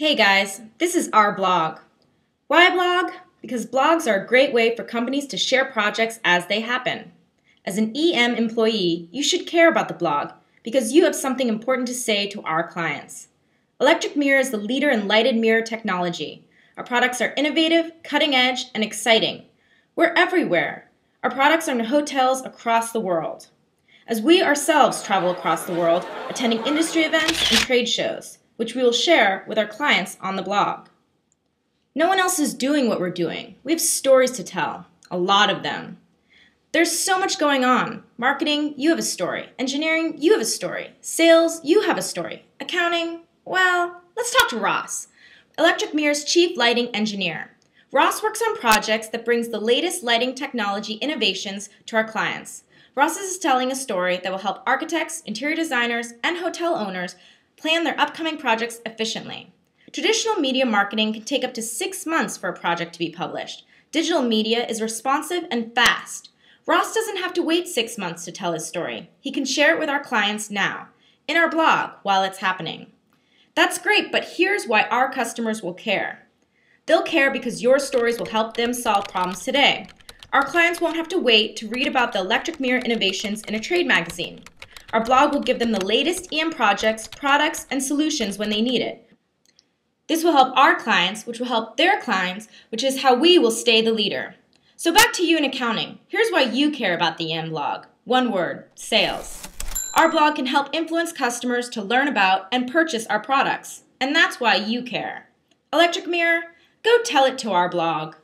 Hey guys, this is our blog. Why blog? Because blogs are a great way for companies to share projects as they happen. As an EM employee, you should care about the blog because you have something important to say to our clients. Electric Mirror is the leader in lighted mirror technology. Our products are innovative, cutting edge, and exciting. We're everywhere. Our products are in hotels across the world. As we ourselves travel across the world, attending industry events and trade shows, which we will share with our clients on the blog. No one else is doing what we're doing. We have stories to tell, a lot of them. There's so much going on. Marketing, you have a story. Engineering, you have a story. Sales, you have a story. Accounting, well, let's talk to Ross, Electric Mirror's chief lighting engineer. Ross works on projects that brings the latest lighting technology innovations to our clients. Ross is telling a story that will help architects, interior designers, and hotel owners plan their upcoming projects efficiently. Traditional media marketing can take up to six months for a project to be published. Digital media is responsive and fast. Ross doesn't have to wait six months to tell his story. He can share it with our clients now, in our blog, while it's happening. That's great, but here's why our customers will care. They'll care because your stories will help them solve problems today. Our clients won't have to wait to read about the Electric Mirror innovations in a trade magazine. Our blog will give them the latest EM projects, products, and solutions when they need it. This will help our clients, which will help their clients, which is how we will stay the leader. So back to you in accounting. Here's why you care about the EM blog. One word, sales. Our blog can help influence customers to learn about and purchase our products. And that's why you care. Electric Mirror, go tell it to our blog.